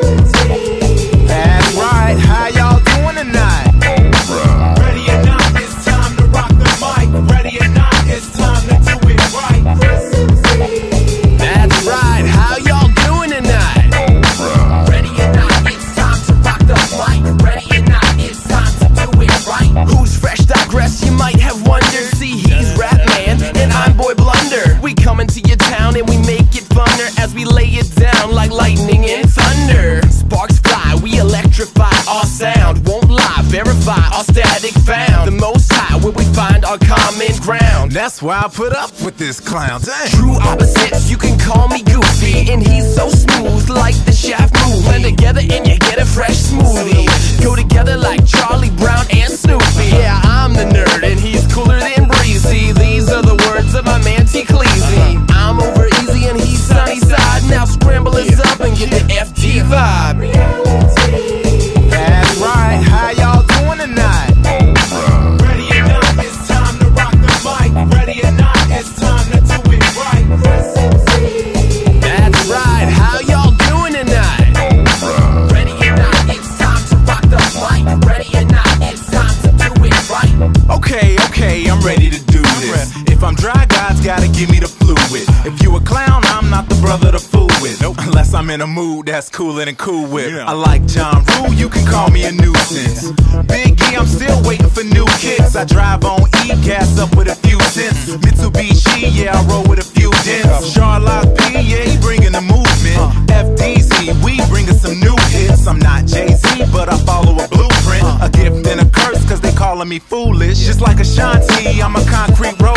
Music verify our static found. The most high where we find our common ground. That's why I put up with this clown. Dang. True opposite ready to do this. If I'm dry, God's gotta give me the fluid. If you a clown, I'm not the brother to fool with. Nope. Unless I'm in a mood that's cooler than cool with. Yeah. I like Ja Rule, you can call me a nuisance. Biggie, I'm still waiting for new kicks. I drive on E, gas up with a calling me foolish. Just like Ashanti, I'm a concrete road.